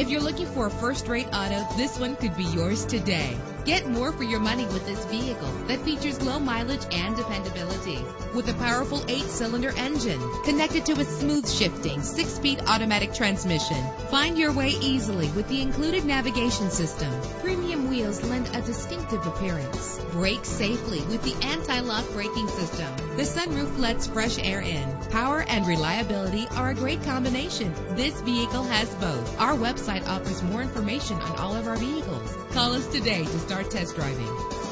If you're looking for a first-rate auto, this one could be yours today. Get more for your money with this vehicle that features low mileage and dependability. With a powerful eight-cylinder engine connected to a smooth shifting six-speed automatic transmission. Find your way easily with the included navigation system. Premium wheels lend a distinctive appearance. Brake safely with the anti-lock braking system. The sunroof lets fresh air in. Power and reliability are a great combination. This vehicle has both. Our website offers more information on all of our vehicles. Call us today to start test driving.